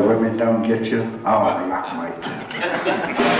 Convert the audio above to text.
the women don't get you, oh my mate.